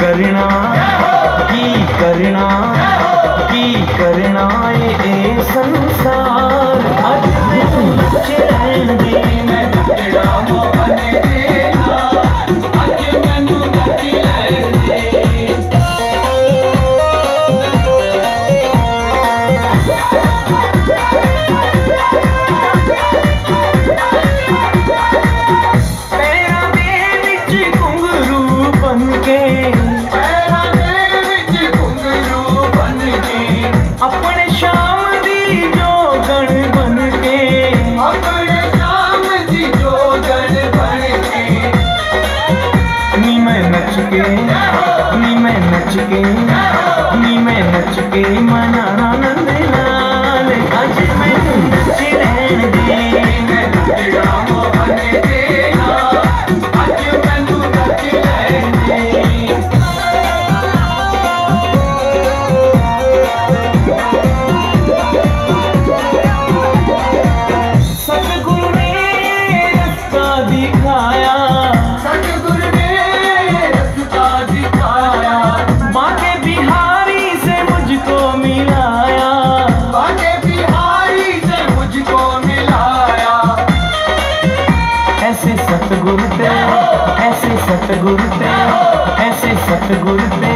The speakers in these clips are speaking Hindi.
करना की करना की करना ये संसार। नी मैं नच के नी मैं नच के मना आनंद लाल। आज मैं नच रहने सतगुरु ऐसे सतगुरु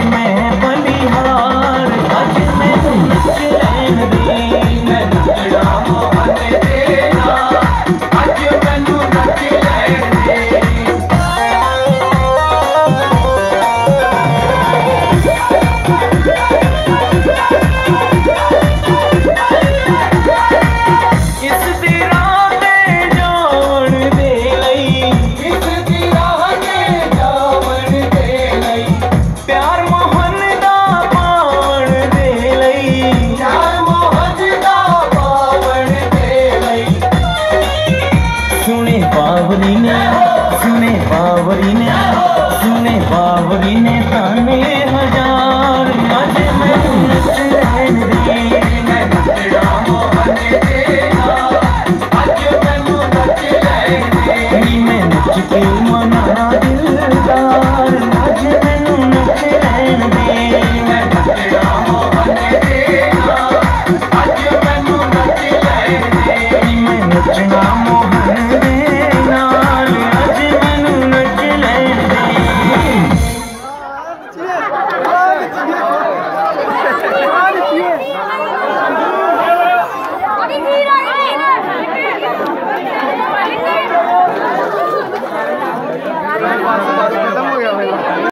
தன்மையே